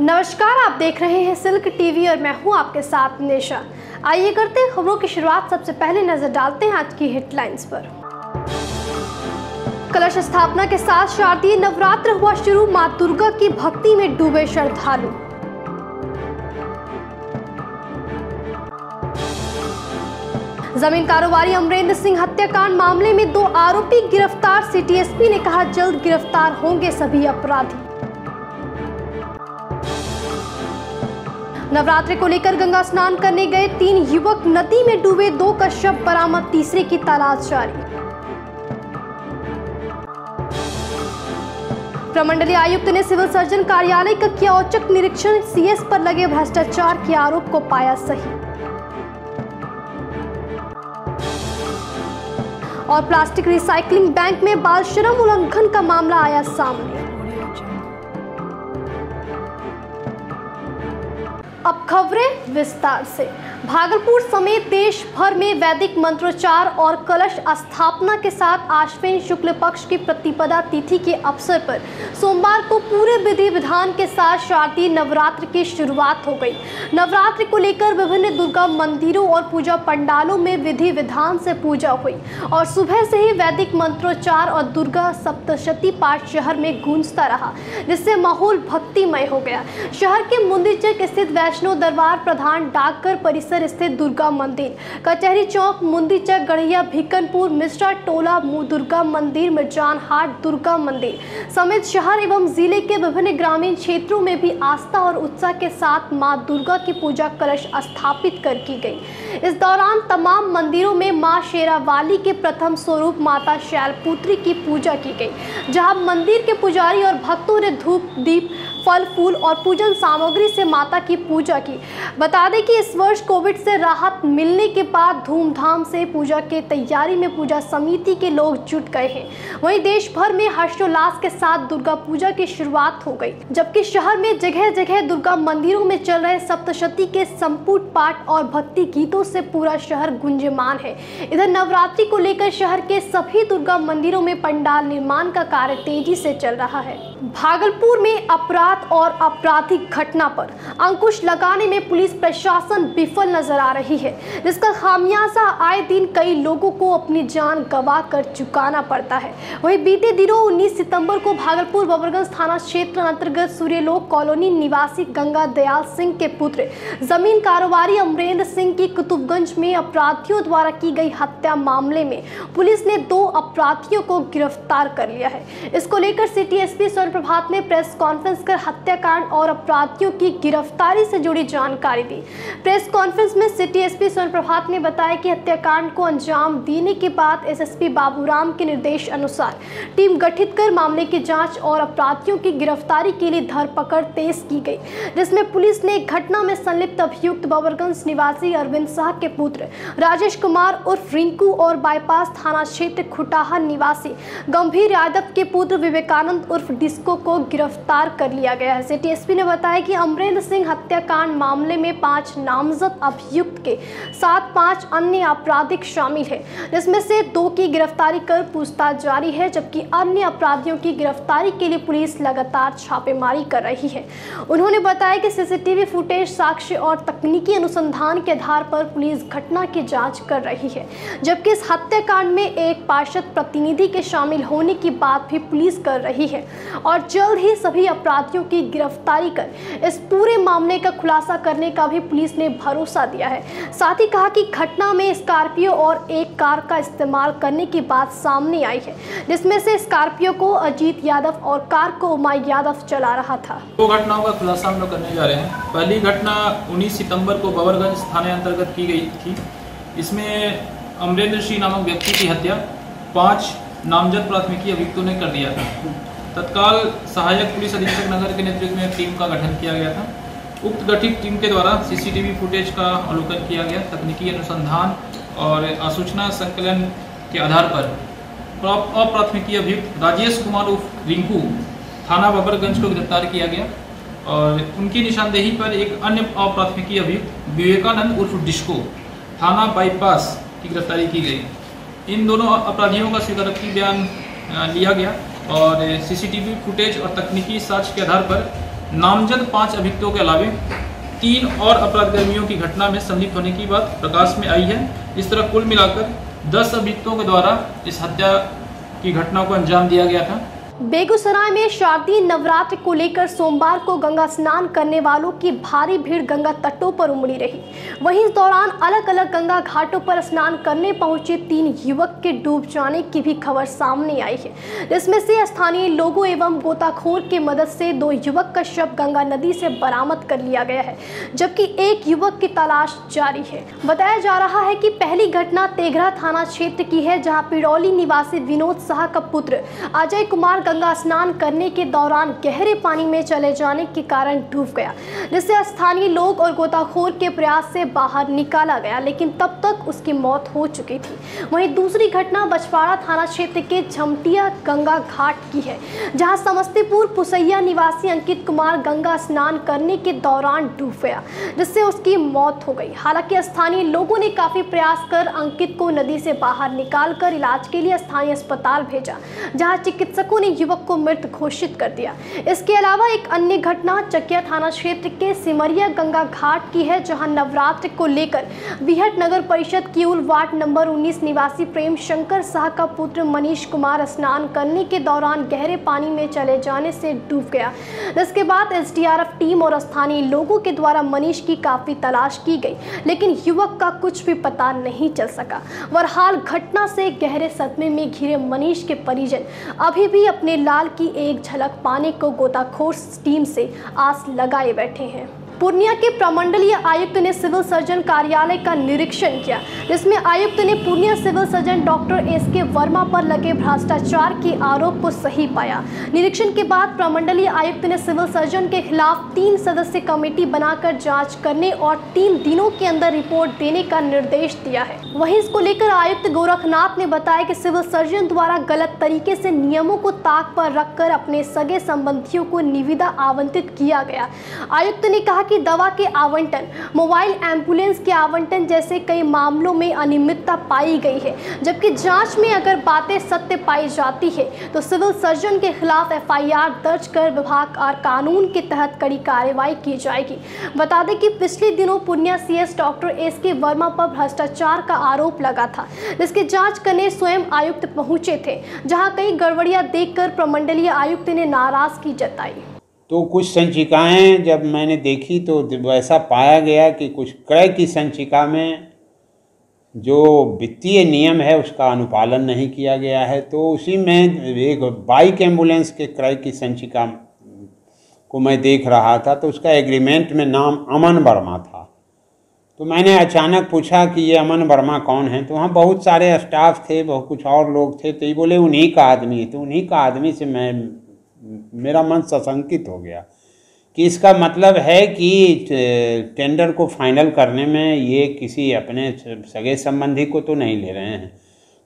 नमस्कार, आप देख रहे हैं सिल्क टीवी और मैं हूँ आपके साथ निशा। आइए करते हैं खबरों की शुरुआत। सबसे पहले नज़र डालते हैं आज की हेडलाइंस पर। कलश स्थापना के साथ शारदीय नवरात्र हुआ शुरू। माँ दुर्गा की भक्ति में डूबे श्रद्धालु। ज़मीन कारोबारी अमरेंद्र सिंह हत्याकांड मामले में दो आरोपी गिरफ़्तार। सिटी एसपी ने कहा, जल्द गिरफ़्तार होंगे सभी अपराधी। नवरात्रि को लेकर गंगा स्नान करने गए तीन युवक नदी में डूबे दो का शव बरामद तीसरे की तलाश जारी। प्रमंडलीय आयुक्त ने सिविल सर्जन कार्यालय का किया औचक निरीक्षण, सीएस पर लगे भ्रष्टाचार के आरोप को पाया सही। और प्लास्टिक रिसाइकलिंग बैंक में बाल श्रम उल्लंघन का मामला आया सामने। अब खबरें विस्तार से। भागलपुर समेत देश भर में वैदिक मंत्रोच्चार और कलश स्थापना के साथ आश्विन शुक्ल पक्ष की प्रतिपदा तिथि के अवसर पर सोमवार को पूरे विधि विधान के साथ शारदीय नवरात्र की शुरुआत हो गई। नवरात्र को लेकर विभिन्न दुर्गा मंदिरों और पूजा पंडालों में विधि विधान से पूजा हुई और सुबह से ही वैदिक मंत्रोच्चार और दुर्गा सप्तशती पाठ शहर में गूंजता रहा, जिससे माहौल भक्तिमय हो गया। शहर के मुंदीचक स्थित वैष्णो दरबार प्रधान डाकघर परिसर स्थित दुर्गा मंदिर। कचहरी चौक मुंदीचक गढ़िया भिकनपुर मिश्रा टोला दुर्गा मंदिर, मिर्जान हाट, दुर्गा मंदिर समेत शहर एवं ज़िले के विभिन्न ग्रामीण क्षेत्रों में भी आस्था और उत्साह के साथ माँ दुर्गा की पूजा कलश स्थापित कर की गई। इस दौरान तमाम मंदिरों में माँ शेरावाली के प्रथम स्वरूप माता शैलपुत्री की पूजा की गई, जहाँ मंदिर के पुजारी और भक्तों ने धूप, दीप फल, फूल और पूजन सामग्री से माता की पूजा की। बता दें कि इस वर्ष कोविड से राहत मिलने के बाद धूमधाम से पूजा के तैयारी में पूजा समिति के लोग जुट गए हैं। वहीं देश भर में हर्षोल्लास के साथ दुर्गा पूजा की शुरुआत हो गई, जबकि शहर में जगह जगह दुर्गा मंदिरों में चल रहे सप्तशती के संपुट पाठ और भक्ति गीतों से पूरा शहर गुंजमान है। इधर नवरात्रि को लेकर शहर के सभी दुर्गा मंदिरों में पंडाल निर्माण का कार्य तेज़ी से चल रहा है। भागलपुर में अपराध और आपराधिक घटना पर अंकुश लगाने में पुलिस प्रशासन विफल नज़र आ रही है। जिसका खामियाजा आए दिन कई लोगों को अपनी जान गवा कर चुकाना पड़ता है। वही बीते दिनों 19 सितंबर को भागलपुर बबरगंज थाना क्षेत्र अंतर्गत सूर्यलोक कॉलोनी निवासी गंगा दयाल सिंह के पुत्र, ज़मीन कारोबारी अमरेंद्र सिंह की कुतुबगंज में अपराधियों द्वारा की गई हत्या मामले में पुलिस ने दो अपराधियों को गिरफ़्तार कर लिया है। इसको लेकर सिटी एसपी स्वर्ण प्रभात ने प्रेस कॉन्फ्रेंस कर हत्याकांड और अपराधियों की गिरफ्तारी से जुड़ी जानकारी दी। प्रेस कॉन्फ्रेंस में सिटी एसपी स्वर्ण प्रभात ने बताया कि हत्याकांड को अंजाम देने के बाद एसएसपी बाबूराम के निर्देश अनुसार टीम गठित कर मामले की जाँच और अपराधियों की गिरफ्तारी के लिए धरपकड़ तेज की गई, जिसमें पुलिस ने घटना में संलिप्त अभियुक्त बाबरगंज निवासी अरविंद शाह के पुत्र, राजेश कुमार उर्फ़ रिंकू और बाईपास थाना क्षेत्र खुटाहा निवासी गंभीर यादव के पुत्र विवेकानंद उर्फ़ डिस्को को गिरफ़्तार कर लिया गया है। सिटी एसपी ने बताया कि अमरेंद्र सिंह हत्याकांड मामले में पाँच नामजद अभियुक्त के साथ पाँच अन्य आपराधिक शामिल है। जिसमें से दो की गिरफ्तारी कर पूछताछ जारी है, जबकि अन्य अपराधियों की गिरफ्तारी के लिए पुलिस लगातार छापेमारी कर रही है। उन्होंने बताया कि सीसीटीवी फुटेज, साक्ष्य और तकनीकी अनुसंधान के आधार पर पुलिस घटना की जाँच कर रही है। जबकि इस हत्याकांड में एक पार्षद प्रतिनिधि के शामिल होने की बात भी पुलिस कर रही है। और जल्द ही सभी अपराधियों की गिरफ्तारी कर इस पूरे मामले का खुलासा करने का भी पुलिस ने भरोसा दिया है। साथ ही कहा कि घटना में स्कॉर्पियो और एक कार का इस्तेमाल करने की बात सामने आई है, जिसमें से स्कॉर्पियो को अजीत यादव और कार को उमा यादव चला रहा था। दो तो घटनाओं का खुलासा हम लोग करने जा रहे हैं। पहली घटना 19 सितंबर को बबरगंज थाने अंतर्गत की गई थी। इसमें अमरेंद्र सिंह नामक व्यक्ति की हत्या पाँच नामजद प्राथमिकी अभियुक्तों ने कर दिया था। तत्काल सहायक पुलिस अधीक्षक नगर के नेतृत्व में टीम का गठन किया गया था। उक्त गठित टीम के द्वारा सीसीटीवी फुटेज का अवलोकन किया गया, तकनीकी अनुसंधान और आसूचना संकलन के आधार पर। अप्राथमिकी अभियुक्त राजेश कुमार उर्फ़ रिंकू थाना बबरगंज को गिरफ़्तार किया गया और उनकी निशानदेही पर एक अन्य अप्राथमिकी अभियुक्त विवेकानंद उर्फ़ डिस्को थाना बाईपास की गिरफ्तारी की गई। इन दोनों अपराधियों का स्वीकारोक्ति बयान लिया गया। और सीसीटीवी फुटेज और तकनीकी साक्ष्य के आधार पर नामजद पाँच अभियुक्तों के अलावे तीन और अपराधकर्मियों की घटना में संलिप्त होने की बात प्रकाश में आई है। इस तरह कुल मिलाकर दस अभियुक्तों के द्वारा इस हत्या की घटना को अंजाम दिया गया था। बेगूसराय में शारदीय नवरात्र को लेकर सोमवार को गंगा स्नान करने वालों की भारी भीड़ गंगा तटों पर उमड़ी रही। वहीं इस दौरान अलग अलग गंगा घाटों पर स्नान करने पहुँचे तीन युवक के डूब जाने की भी खबर सामने आई है। जिसमें से स्थानीय लोगों एवं गोताखोर की मदद से दो युवक का शव गंगा नदी से बरामद कर लिया गया है, जबकि एक युवक की तलाश जारी है। बताया जा रहा है कि पहली घटना तेघरा थाना क्षेत्र की है, जहाँ पिड़ौली निवासी विनोद शाह का पुत्र अजय कुमार गंगा स्नान करने के दौरान गहरे पानी में चले जाने के कारण डूब गया, जिससे स्थानीय लोग और गोताखोर के प्रयास से बाहर निकाला गया, लेकिन तब तक उसकी मौत हो चुकी थी। वहीं दूसरी घटना बछवाड़ा थाना क्षेत्र के झमटिया गंगा घाट की है, जहाँ समस्तीपुर पुसैया निवासी अंकित कुमार गंगा स्नान करने के दौरान डूब गया, जिससे उसकी मौत हो गई। हालाँकि स्थानीय लोगों ने काफ़ी प्रयास कर अंकित को नदी से बाहर निकाल कर इलाज के लिए स्थानीय अस्पताल भेजा, जहाँ चिकित्सकों ने युवक को मृत घोषित कर दिया। इसके अलावा एक अन्य घटना चकिया थाना क्षेत्र के सिमरिया गंगा घाट की है, जहाँ नवरात्र को लेकर बिहट नगर परिषद किउल वार्ड नंबर 19 निवासी प्रेम शंकर शाह का पुत्र मनीष कुमार स्नान करने के दौरान गहरे पानी में चले जाने से डूब गया। जिसके बाद एसडीआरएफ टीम और स्थानीय लोगों के द्वारा मनीष की काफ़ी तलाश की गई, लेकिन युवक का कुछ भी पता नहीं चल सका। बहरहाल घटना से गहरे सदमे में घिरे मनीष के परिजन अभी भी अपने लाल की एक झलक पाने को गोताखोर टीम से आस लगाए बैठे हैं। पूर्णिया के प्रमंडलीय आयुक्त ने सिविल सर्जन कार्यालय का निरीक्षण किया, जिसमें आयुक्त ने Purnia civil surgeon doctor S K Verma पर लगे भ्रष्टाचार के आरोप को सही पाया। निरीक्षण के बाद प्रमंडलीय आयुक्त ने सिविल सर्जन के खिलाफ तीन सदस्य कमेटी बनाकर जाँच करने और तीन दिनों के अंदर रिपोर्ट देने का निर्देश दिया है। वहीं इसको लेकर आयुक्त गोरखनाथ ने बताया कि सिविल सर्जन द्वारा गलत तरीके से नियमों को ताक पर रखकर अपने सगे संबंधियों को निविदा आवंटित किया गया। आयुक्त ने कहा कि दवा के आवंटन, मोबाइल एंबुलेंस के आवंटन जैसे कई मामलों में अनियमितता पाई गई है। जबकि जाँच में अगर बातें सत्य पाई जाती है तो सिविल सर्जन के खिलाफ एफआईआर दर्ज कर विभाग और कानून के तहत कड़ी कार्रवाई की जाएगी। बता दें कि पिछले दिनों Purnia CS doctor S K Verma पर भ्रष्टाचार का आरोप लगा था, जिसकी जाँच करने स्वयं आयुक्त पहुँचे थे, जहाँ कई गड़बड़ियाँ देखकर प्रमंडलीय आयुक्त ने नाराज़गी जताई। तो कुछ संचिकाएँ जब मैंने देखी तो वैसा पाया गया कि कुछ क्रय की संचिका में जो वित्तीय नियम है उसका अनुपालन नहीं किया गया है। तो उसी में एक बाइक एंबुलेंस के क्रय की संचिका को मैं देख रहा था तो उसका एग्रीमेंट में नाम अमन वर्मा था। तो मैंने अचानक पूछा कि ये अमन वर्मा कौन है? तो वहाँ बहुत सारे स्टाफ थे, बहुत कुछ और लोग थे तो ये बोले, उन्हीं का आदमी है। तो उन्हीं का आदमी से मैं मेरा मन सशंकित हो गया कि इसका मतलब है कि टेंडर को फाइनल करने में ये किसी अपने सगे संबंधी को तो नहीं ले रहे हैं।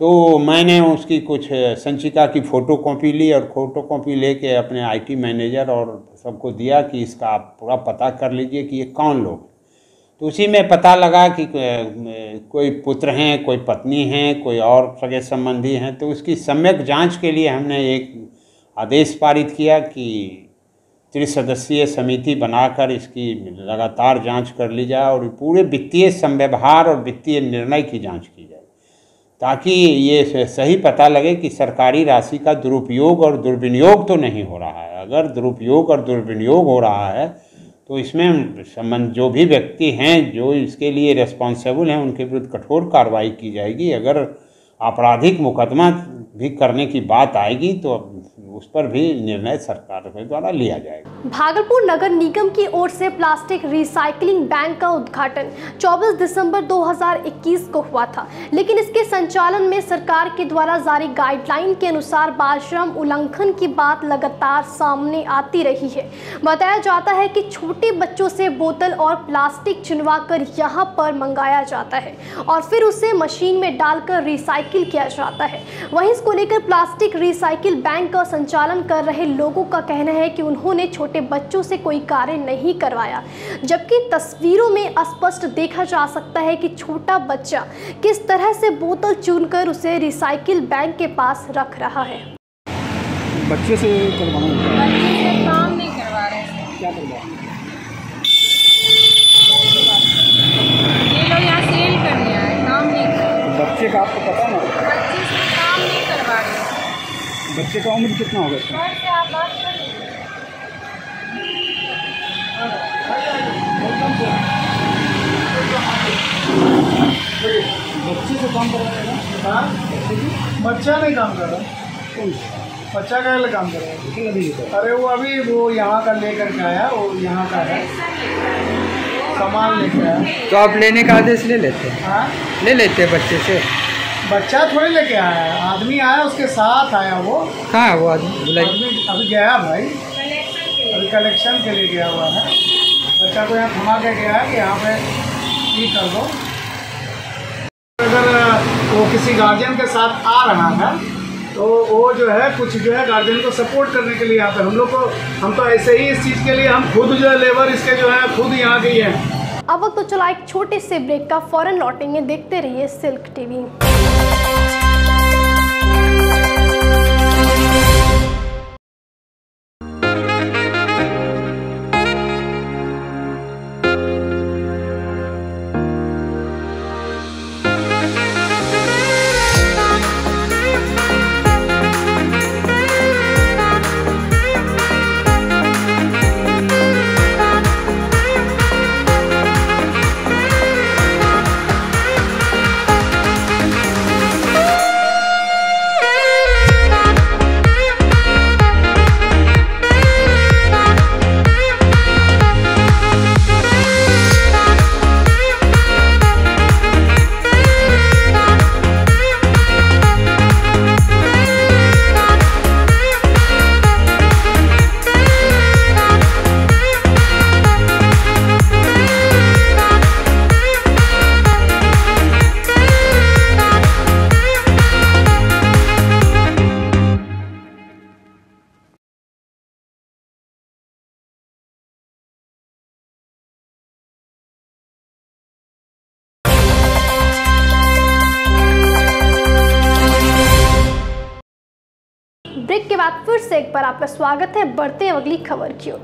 तो मैंने उसकी कुछ संचिका की फ़ोटो कॉपी ली और फ़ोटो कॉपी लेके अपने आईटी मैनेजर और सबको दिया कि इसका आप पूरा पता कर लीजिए कि ये कौन लोग तो उसी में पता लगा कि कोई पुत्र हैं, कोई पत्नी हैं, कोई और सगे संबंधी हैं। तो उसकी सम्यक जाँच के लिए हमने एक आदेश पारित किया कि त्रिसदस्यीय समिति बनाकर इसकी लगातार जाँच कर ली जाए और पूरे वित्तीय संव्यवहार और वित्तीय निर्णय की जाँच की जाए, ताकि ये सही पता लगे कि सरकारी राशि का दुरुपयोग और दुर्विनियोग तो नहीं हो रहा है। अगर दुरुपयोग और दुर्विनियोग हो रहा है तो इसमें संबंध, जो भी व्यक्ति हैं, जो इसके लिए रिस्पॉन्सिबल हैं, उनके विरुद्ध कठोर कार्रवाई की जाएगी। अगर आपराधिक मुकदमा भी करने की बात आएगी तो उस पर भी निर्णय सरकार के द्वारा लिया जाएगा। भागलपुर नगर निगम की ओर से प्लास्टिक रिसाइकलिंग बैंक का उद्घाटन 24 दिसंबर 2021 को हुआ था, लेकिन इसके संचालन में सरकार के द्वारा जारी गाइडलाइन के अनुसार बाल श्रम उल्लंघन की बात लगातार सामने आती रही है। बताया जाता है कि छोटे बच्चों से बोतल और प्लास्टिक चुनवा कर यहाँ पर मंगाया जाता है और फिर उसे मशीन में डालकर रिसाइकिल किया जाता है। वहीं इसको लेकर प्लास्टिक रिसाइकिल बैंक का संचालन कर रहे लोगों का कहना है कि उन्होंने छोटे बच्चों से कोई कार्य नहीं करवाया जबकि तस्वीरों में स्पष्ट देखा जा सकता है कि छोटा बच्चा किस तरह से बोतल चुनकर उसे रिसाइकिल बैंक के पास रख रहा है। बच्चे से बच्चे से काम नहीं करवा रहे क्या करवा ये लोग यहाँ सेल करने आए काम नहीं कर बच्चे का आपको पता ना बच्चे से काम नहीं करवा रहे बच्चे का उम्र कितना होगा से कर लीजिए। बच्चे से काम करवाएगा हाँ बच्चा नहीं काम कर रहा। कौन? बच्चा का काम कर रहा है। अरे वो अभी वो यहाँ का लेकर के आया वो यहाँ का है। सामान लेके आया। तो आप लेने का आदेश ले लेते हैं? हाँ? ले लेते हैं बच्चे से? बच्चा थोड़ी लेके आया है। आदमी आया उसके साथ आया वो। कहाँ है वो आदमी? आदमी अभी गया भाई। अभी कलेक्शन के लिए गया हुआ है। बच्चा को यहाँ थमा के गया है कि यहाँ पे ये कर दो अगर वो किसी गार्जियन के साथ आ रहा है तो वो जो है कुछ जो है गार्जियन को सपोर्ट करने के लिए यहाँ पर हम लोग को हम तो ऐसे ही इस चीज़ के लिए हम खुद जो है लेबर इसके जो है खुद यहाँ के ही हैं। अब वक्त तो चला एक छोटे से ब्रेक का। फॉरन लौटेंगे, देखते रहिए सिल्क टीवी। ब्रेक के बाद फिर से एक बार आपका स्वागत है, बढ़ते हैं अगली खबर की ओर।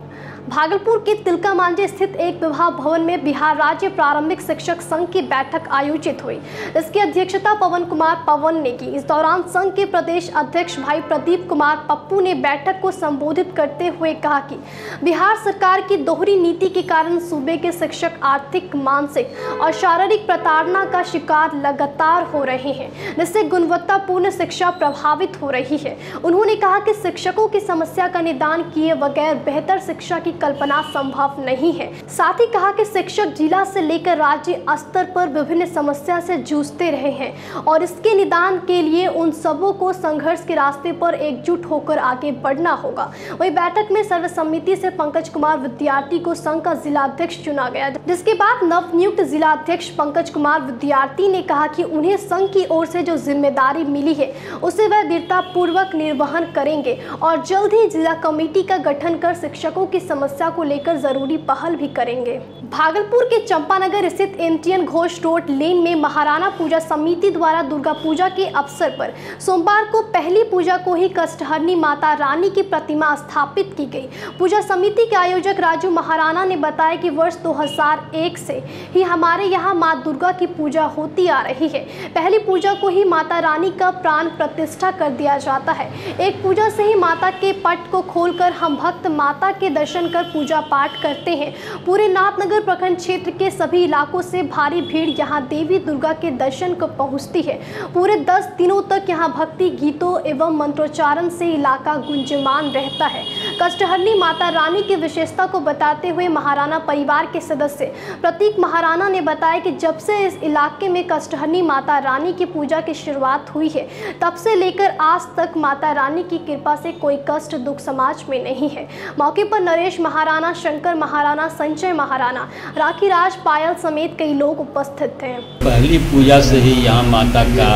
भागलपुर के तिलका मांझी स्थित एक विवाह भवन में बिहार राज्य प्रारंभिक शिक्षक संघ की बैठक आयोजित हुई। इसकी अध्यक्षता पवन कुमार पवन ने की। इस दौरान संघ के प्रदेश अध्यक्ष भाई प्रदीप कुमार पप्पू ने बैठक को संबोधित करते हुए कहा कि बिहार सरकार की दोहरी नीति के कारण सूबे के शिक्षक आर्थिक, मानसिक और शारीरिक प्रताड़ना का शिकार लगातार हो रहे हैं, जिससे गुणवत्तापूर्ण शिक्षा प्रभावित हो रही है। उन्होंने कहा कि शिक्षकों की समस्या का निदान किए बगैर बेहतर शिक्षा की कल्पना संभव नहीं है। साथ ही कहा कि शिक्षक जिला से लेकर राज्य स्तर पर विभिन्न समस्या से जूझते रहे हैं और इसके निदान के लिए उन सबों को संघर्ष के रास्ते पर एकजुट होकर आगे बढ़ना होगा। वही बैठक में सर्वसम्मति से पंकज कुमार विद्यार्थी को संघ का जिलाध्यक्ष चुना गया। जिसके बाद नव नवनियुक्त जिलाध्यक्ष पंकज कुमार विद्यार्थी ने कहा कि उन्हें संघ की ओर से जो ज़िम्मेदारी मिली है, उसे वह दृढ़ता पूर्वक निर्वहन करेंगे और जल्द ही जिला कमेटी का गठन कर शिक्षकों की समस्या को लेकर ज़रूरी पहल भी करेंगे। भागलपुर के चंपानगर स्थित एमटीएन घोष रोड लेन में महाराणा पूजा समिति द्वारा दुर्गा पूजा के अवसर पर सोमवार को पहली पूजा को ही कष्टहरणी माता रानी की प्रतिमा स्थापित की गई। पूजा समिति के आयोजक राजू महाराणा ने बताया कि वर्ष 2001 से ही हमारे यहाँ माँ दुर्गा की पूजा होती आ रही है। पहली पूजा को ही माता रानी का प्राण प्रतिष्ठा कर दिया जाता है। एक पूजा से ही माता के पट को खोलकर हम भक्त माता के दर्शन कर पूजा पाठ करते हैं। पूरे नाथनगर प्रखंड क्षेत्र के सभी इलाकों से भारी भीड़ यहाँ देवी दुर्गा के दर्शन को पहुँचती है। पूरे दस दिनों तक यहाँ भक्ति, गीतों एवं मंत्रोच्चारण से इलाका गुंजमान रहता है। कष्टहरणी माता रानी की विशेषता को बताते हुए महाराणा परिवार के सदस्य प्रतीक महाराणा ने बताया कि जब से इस इलाके में कष्टहरणी माता रानी की पूजा की शुरुआत हुई है, तब से लेकर आज तक माता रानी की कृपा से कोई कष्ट दुख समाज में नहीं है। मौके पर नरेश महाराणा शंकर, महाराणा संजय महाराणा राखी राज पायल समेत कई लोग उपस्थित थे। पहली पूजा से ही यहाँ माता का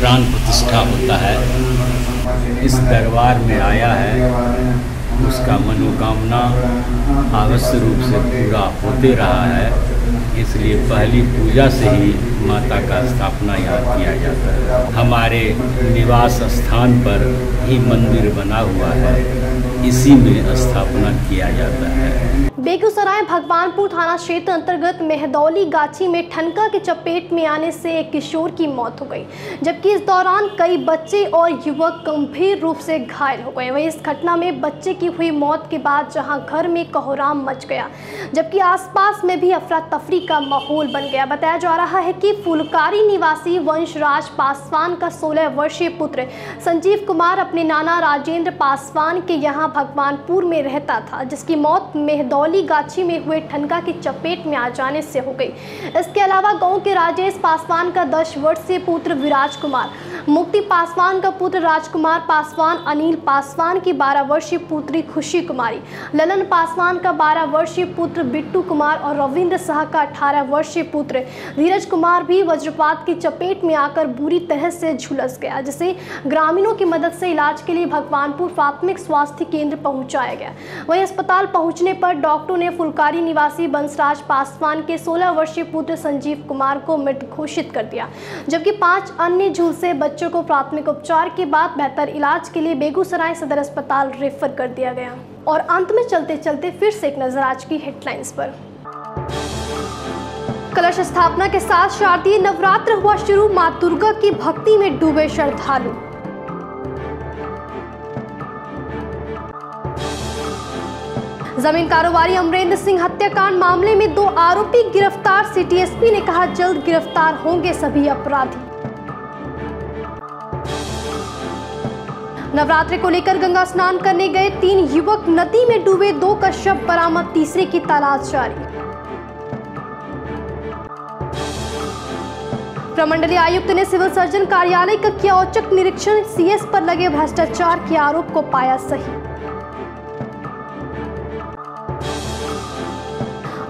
प्राण प्रतिष्ठा होता है। इस दरबार में आया है। उसका मनोकामना अवश्य रूप से पूरा होते रहा है। इसलिए पहली पूजा से ही माता का स्थापना यहाँ किया जाता है। हमारे निवास स्थान पर ही मंदिर बना हुआ है। इसी में स्थापना किया जाता है। बेगूसराय भगवानपुर थाना क्षेत्र अंतर्गत मेहदौली गाछी में ठनका के चपेट में आने से एक किशोर की मौत हो गई, जबकि इस दौरान कई बच्चे और युवक गंभीर रूप से घायल हो गए। वहीं इस घटना में बच्चे की हुई मौत के बाद जहाँ घर में कोहराम मच गया, जबकि आसपास में भी अफरा तफरी का माहौल बन गया। बताया जा रहा है कि फुलकारी निवासी वंशराज पासवान का सोलह वर्षीय पुत्र संजीव कुमार अपने नाना राजेंद्र पासवान के यहाँ भगवानपुर में रहता था, जिसकी मौत मेहदौली गाछी में हुए ठनका की चपेट में आ जाने से हो गई। इसके अलावा गाँव के राजेश पासवान का दस वर्षीय पुत्र विराज कुमार मुक्ति पासवान का पुत्र राजकुमार पासवान, अनिल पासवान की 12 वर्षीय पुत्री खुशी कुमारी, ललन पासवान का 12 वर्षीय पुत्र बिट्टू कुमार और रविंद्र शाह का 18 वर्षीय पुत्र धीरज कुमार भी वज्रपात की चपेट में आकर बुरी तरह से झुलस गया, जिसे ग्रामीणों की मदद से इलाज के लिए भगवानपुर प्राथमिक स्वास्थ्य केंद्र पहुँचाया गया। वहीं अस्पताल पहुँचने पर डॉक्टरों ने फुलकारी निवासी बंसराज पासवान के 16 वर्षीय पुत्र संजीव कुमार को मृत घोषित कर दिया। जबकि पाँच अन्य झुलसे बच्चों को प्राथमिक उपचार के बाद बेहतर इलाज के लिए बेगूसराय सदर अस्पताल रेफर कर दिया गया। और अंत में चलते चलते फिर से एक नज़र आज की हेडलाइंस पर। कलश स्थापना के साथ शारदीय नवरात्र हुआ शुरू। माँ दुर्गा की भक्ति में डूबे श्रद्धालु। ज़मीन कारोबारी अमरेंद्र सिंह हत्याकांड मामले में दो आरोपी गिरफ़्तार। सिटी एसपी ने कहा, जल्द गिरफ़्तार होंगे सभी अपराधी। नवरात्रि को लेकर गंगा स्नान करने गए तीन युवक, नदी में डूबे दो का शव बरामद तीसरे की तलाश जारी। प्रमंडलीय आयुक्त ने सिविल सर्जन कार्यालय का किया औचक निरीक्षण, सीएस पर लगे भ्रष्टाचार के आरोप को पाया सही।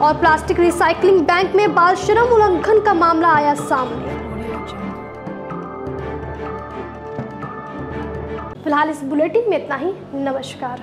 और प्लास्टिक रिसाइकलिंग बैंक में बाल श्रम उल्लंघन का मामला आया सामने। फ़िलहाल इस बुलेटिन में इतना ही। नमस्कार।